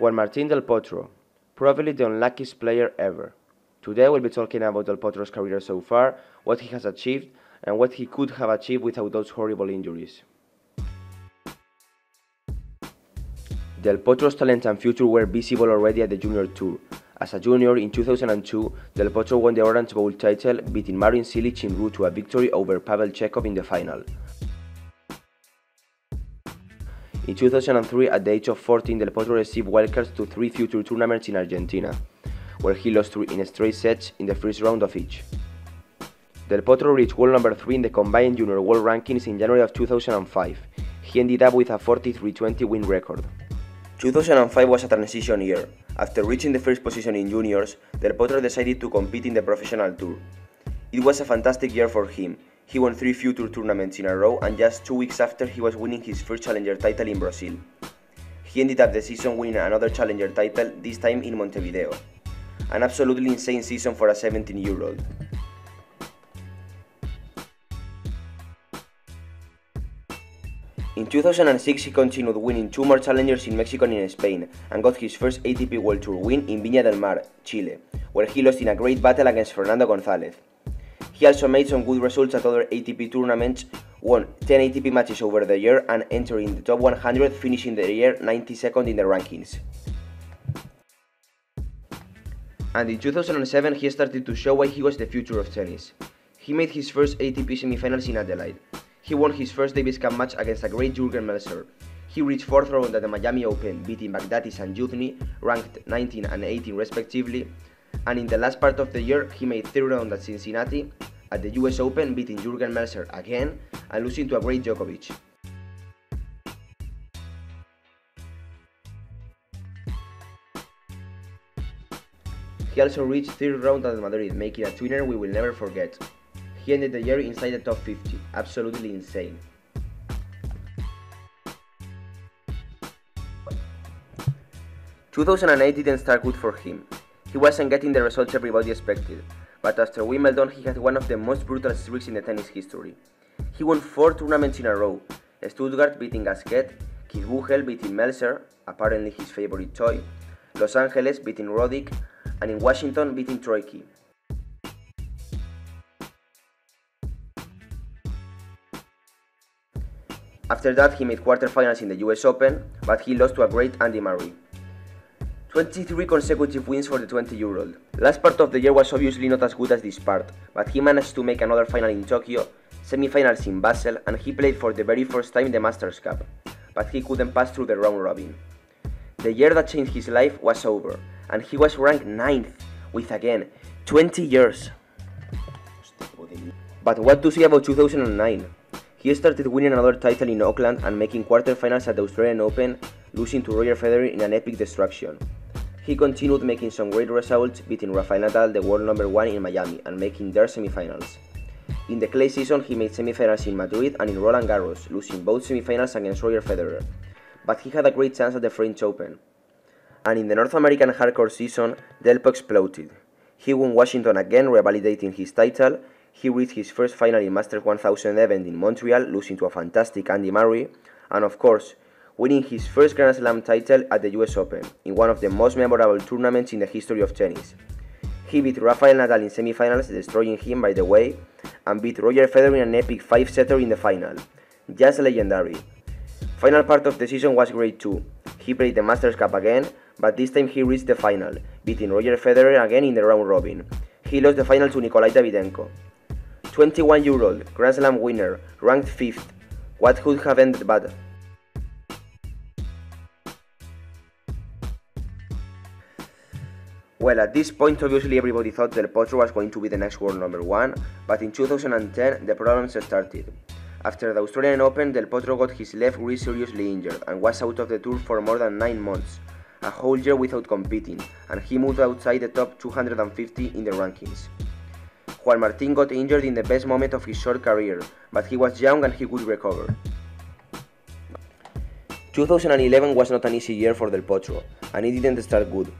Juan Martín Del Potro, probably the unluckiest player ever. Today we'll be talking about Del Potro's career so far, what he has achieved, and what he could have achieved without those horrible injuries. Del Potro's talent and future were visible already at the Junior Tour. As a junior, in 2002, Del Potro won the Orange Bowl title, beating Marin Cilic en route to a victory over Pavel Chekhov in the final. In 2003, at the age of 14, Del Potro received wildcards to three future tournaments in Argentina, where he lost three in straight sets in the first round of each. Del Potro reached world number 3 in the combined junior world rankings in January of 2005. He ended up with a 43-20 win record. 2005 was a transition year. After reaching the first position in juniors, Del Potro decided to compete in the professional tour. It was a fantastic year for him, he won three future tournaments in a row and just two weeks after he was winning his first challenger title in Brazil. He ended up the season winning another challenger title, this time in Montevideo. An absolutely insane season for a 17 year old. In 2006 he continued winning two more challengers in Mexico and in Spain, and got his first ATP World Tour win in Viña del Mar, Chile, where he lost in a great battle against Fernando González. He also made some good results at other ATP tournaments, won 10 ATP matches over the year and entered in the top 100, finishing the year 92nd in the rankings. And in 2007 he started to show why he was the future of tennis. He made his first ATP semifinals in Adelaide. He won his first Davis Cup match against a great Jurgen Melzer. He reached fourth round at the Miami Open, beating Baghdatis and Youzhny, ranked 19 and 18 respectively, and in the last part of the year he made third round at Cincinnati, at the US Open beating Jurgen Melzer again and losing to a great Djokovic. He also reached third round at Madrid, making a twinner we will never forget. He ended the year inside the top 50, absolutely insane. Two thousand and eight didn't start good for him. He wasn't getting the results everybody expected, but after Wimbledon he had one of the most brutal streaks in the tennis history. He won four tournaments in a row, Stuttgart beating Gasquet, Kitzbühel beating Melzer, apparently his favorite toy, Los Angeles beating Roddick, and in Washington beating Troicki. After that he made quarterfinals in the US Open, but he lost to a great Andy Murray. 23 consecutive wins for the 20-year-old. Last part of the year was obviously not as good as this part, but he managed to make another final in Tokyo, semi-finals in Basel, and he played for the very first time the Masters Cup, but he couldn't pass through the round robin. The year that changed his life was over, and he was ranked 9th, with again 20 years. But what to say about 2009? He started winning another title in Auckland and making quarterfinals at the Australian Open, losing to Roger Federer in an epic destruction. He continued making some great results, beating Rafael Nadal, the world number one in Miami, and making their semifinals. In the clay season, he made semifinals in Madrid and in Roland Garros, losing both semifinals against Roger Federer. But he had a great chance at the French Open. And in the North American hard court season, Delpo exploded. He won Washington again, revalidating his title. He reached his first final in Masters 1000 event in Montreal, losing to a fantastic Andy Murray. And of course, winning his first Grand Slam title at the US Open, in one of the most memorable tournaments in the history of tennis. He beat Rafael Nadal in semifinals, destroying him by the way, and beat Roger Federer in an epic 5-setter in the final. Just legendary. Final part of the season was great too. He played the Masters Cup again, but this time he reached the final, beating Roger Federer again in the round robin. He lost the final to Nikolai Davydenko. 21-year-old Grand Slam winner, ranked 5th. What could have ended bad? Well, at this point, obviously everybody thought Del Potro was going to be the next world number one, but in 2010 the problems started. After the Australian Open, Del Potro got his left wrist seriously injured and was out of the tour for more than 9 months, a whole year without competing, and he moved outside the top 250 in the rankings. Juan Martín got injured in the best moment of his short career, but he was young and he could recover. 2011 was not an easy year for Del Potro, and it didn't start good.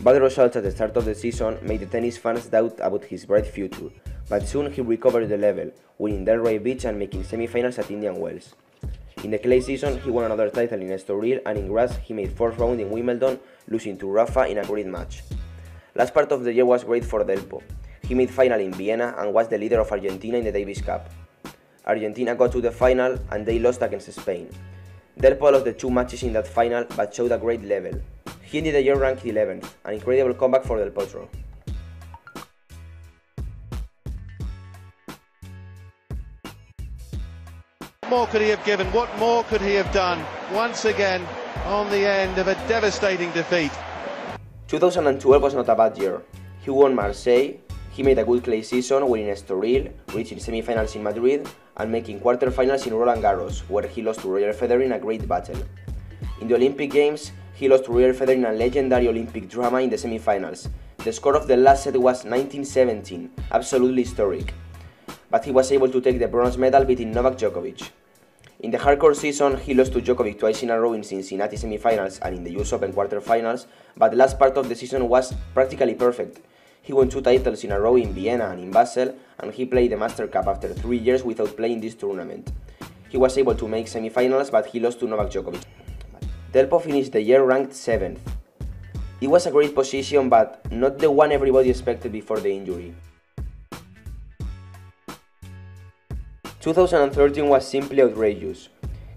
Bad results at the start of the season made the tennis fans doubt about his bright future, but soon he recovered the level, winning Delray Beach and making semifinals at Indian Wells. In the clay season, he won another title in Estoril, and in grass, he made 4th round in Wimbledon, losing to Rafa in a great match. Last part of the year was great for Delpo. He made final in Vienna and was the leader of Argentina in the Davis Cup. Argentina got to the final and they lost against Spain. Delpo lost the two matches in that final but showed a great level. He ended the year ranked 11th, an incredible comeback for Del Potro. What more could he have given? What more could he have done? Once again, on the end of a devastating defeat. 2012 was not a bad year. He won Marseille, he made a good clay season, winning Estoril, reaching semi-finals in Madrid, and making quarter-finals in Roland Garros, where he lost to Roger Federer in a great battle. In the Olympic Games, he lost to Roger Federer in a legendary Olympic drama in the semi-finals. The score of the last set was 19-17, absolutely historic. But he was able to take the bronze medal beating Novak Djokovic. In the hard court season, he lost to Djokovic twice in a row in Cincinnati semifinals and in the US Open quarterfinals, but the last part of the season was practically perfect. He won two titles in a row in Vienna and in Basel, and he played the Master Cup after three years without playing this tournament. He was able to make semifinals, but he lost to Novak Djokovic. Delpo finished the year ranked 7th. It was a great position, but not the one everybody expected before the injury. 2013 was simply outrageous.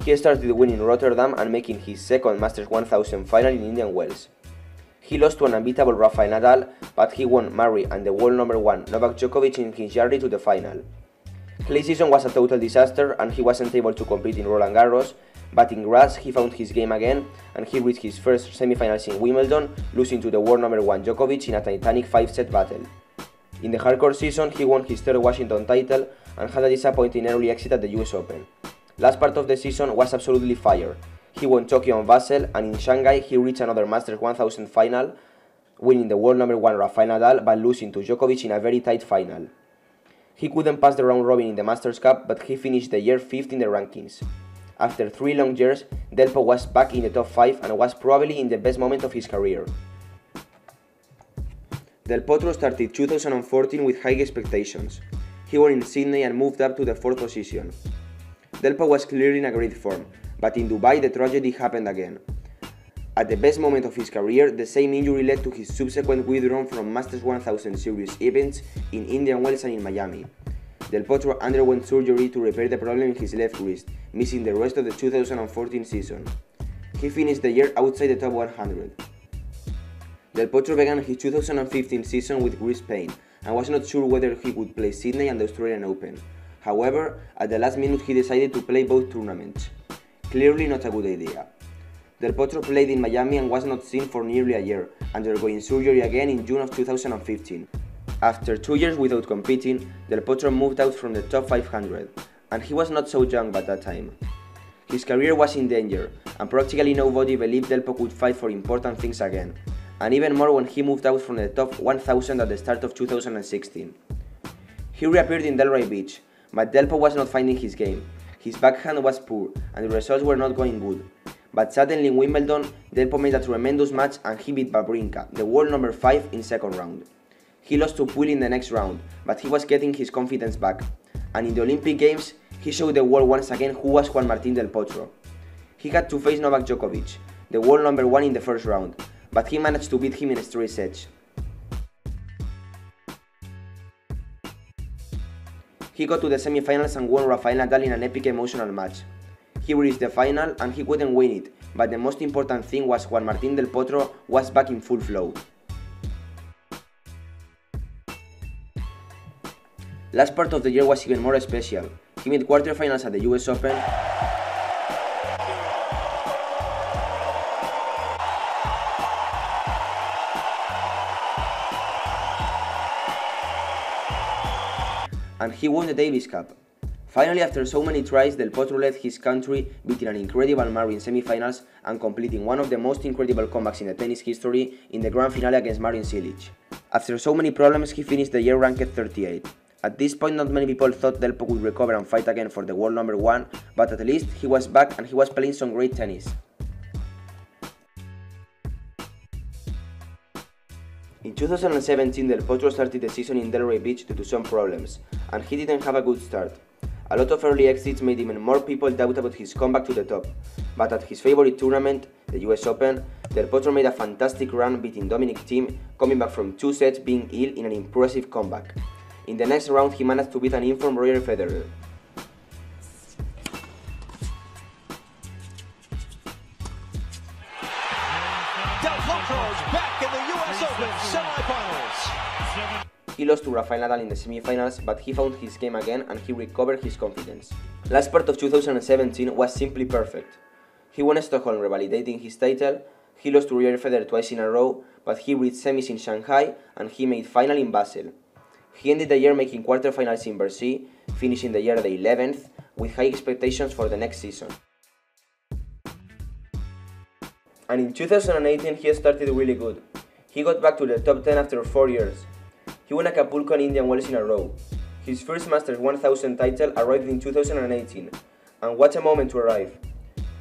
He started winning Rotterdam and making his second Masters 1000 final in Indian Wells. He lost to an unbeatable Rafael Nadal, but he won Murray and the world number one Novak Djokovic in his journey to the final. Clay season was a total disaster and he wasn't able to compete in Roland Garros, but in grass he found his game again and he reached his first semifinals in Wimbledon, losing to the world number one Djokovic in a titanic five-set battle. In the hard court season, he won his third Washington title and had a disappointing early exit at the US Open. Last part of the season was absolutely fire. He won Tokyo and Basel, and in Shanghai he reached another Masters 1000 final, winning the world number one Rafael Nadal but losing to Djokovic in a very tight final. He couldn't pass the round robin in the Masters Cup, but he finished the year 5th in the rankings. After three long years, Delpo was back in the top 5 and was probably in the best moment of his career. Del Potro started 2014 with high expectations. He won in Sydney and moved up to the 4th position. Delpo was clearly in a great form, but in Dubai the tragedy happened again. At the best moment of his career, the same injury led to his subsequent withdrawal from Masters 1000 Series events in Indian Wells and in Miami. Del Potro underwent surgery to repair the problem in his left wrist, missing the rest of the 2014 season. He finished the year outside the top 100. Del Potro began his 2015 season with wrist pain and was not sure whether he would play Sydney and the Australian Open. However, at the last minute he decided to play both tournaments. Clearly not a good idea. Del Potro played in Miami and was not seen for nearly a year, undergoing surgery again in June of 2015. After two years without competing, Del Potro moved out from the top 500, and he was not so young by that time. His career was in danger, and practically nobody believed Delpo could fight for important things again, and even more when he moved out from the top 1000 at the start of 2016. He reappeared in Delray Beach, but Delpo was not finding his game. His backhand was poor, and the results were not going good. But suddenly in Wimbledon, Delpo made a tremendous match and he beat Wawrinka, the world number 5 in second round. He lost to Pouille in the next round, but he was getting his confidence back. And in the Olympic Games, he showed the world once again who was Juan Martín del Potro. He had to face Novak Djokovic, the world number 1 in the first round, but he managed to beat him in a straight sets. He got to the semi-finals and won Rafael Nadal in an epic emotional match. He reached the final and he couldn't win it, but the most important thing was Juan Martín del Potro was back in full flow. Last part of the year was even more special. He made quarterfinals at the US Open and he won the Davis Cup. Finally, after so many tries, Del Potro led his country, beating an incredible Murray in semifinals and completing one of the most incredible comebacks in the tennis history in the grand finale against Marin Cilic. After so many problems, he finished the year ranked 38. At this point, not many people thought Del Delpo would recover and fight again for the world number one, but at least he was back and he was playing some great tennis. In 2017, Del Potro started the season in Delray Beach due to some problems, and he didn't have a good start. A lot of early exits made even more people doubt about his comeback to the top, but at his favorite tournament, the US Open, Del Potro made a fantastic run beating Dominic Thiem, coming back from two sets being ill in an impressive comeback. In the next round, he managed to beat an informed Roger Federer. Lost to Rafael Nadal in the semifinals, but he found his game again and he recovered his confidence. Last part of 2017 was simply perfect. He won Stockholm revalidating his title, he lost to Roger Federer twice in a row, but he reached semis in Shanghai and he made final in Basel. He ended the year making quarterfinals in Bercy, finishing the year the 11th, with high expectations for the next season. And in 2018 he started really good. He got back to the top 10 after 4 years. He won Acapulco and Indian Wells in a row. His first Masters 1000 title arrived in 2018, and what a moment to arrive.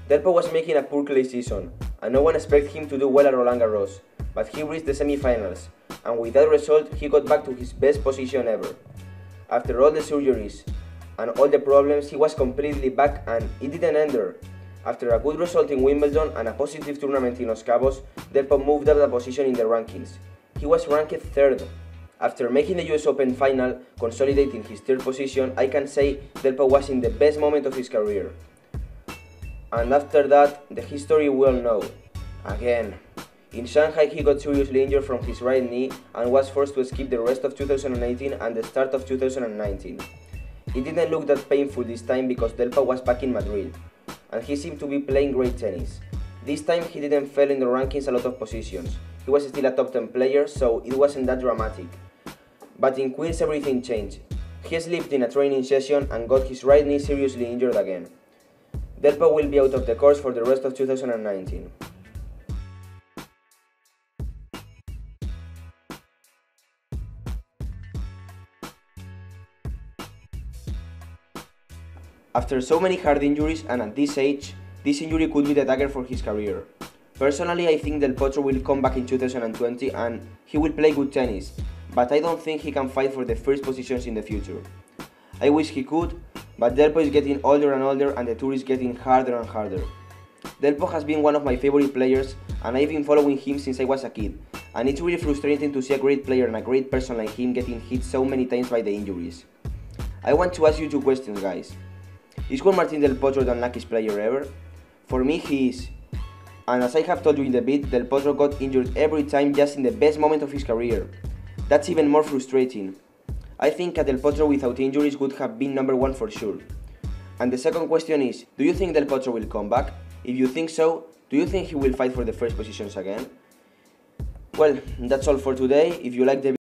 Delpo was making a poor clay season, and no one expected him to do well at Roland Garros, but he reached the semi-finals, and with that result he got back to his best position ever. After all the surgeries and all the problems, he was completely back and it didn't end there. After a good result in Wimbledon and a positive tournament in Los Cabos, Delpo moved up a position in the rankings. He was ranked third. After making the US Open final, consolidating his third position, I can say Delpo was in the best moment of his career. And after that, the history will know. Again. In Shanghai, he got seriously injured from his right knee and was forced to skip the rest of 2018 and the start of 2019. It didn't look that painful this time because Delpo was back in Madrid and he seemed to be playing great tennis. This time he didn't fall in the rankings a lot of positions. He was still a top 10 player, so it wasn't that dramatic. But in Queens everything changed. He slipped in a training session and got his right knee seriously injured again. Delpo will be out of the course for the rest of 2019. After so many hard injuries and at this age, this injury could be the dagger for his career. Personally, I think Del Potro will come back in 2020 and he will play good tennis, but I don't think he can fight for the first positions in the future. I wish he could, but Delpo is getting older and older and the tour is getting harder and harder. Delpo has been one of my favorite players and I've been following him since I was a kid, and it's really frustrating to see a great player and a great person like him getting hit so many times by the injuries. I want to ask you two questions, guys. Is Juan Martín Del Potro the unluckiest player ever? For me, he is. And as I have told you in the bit, Del Potro got injured every time just in the best moment of his career. That's even more frustrating. I think a Del Potro without injuries would have been number one for sure. And the second question is, do you think Del Potro will come back? If you think so, do you think he will fight for the first positions again? Well, that's all for today. If you like the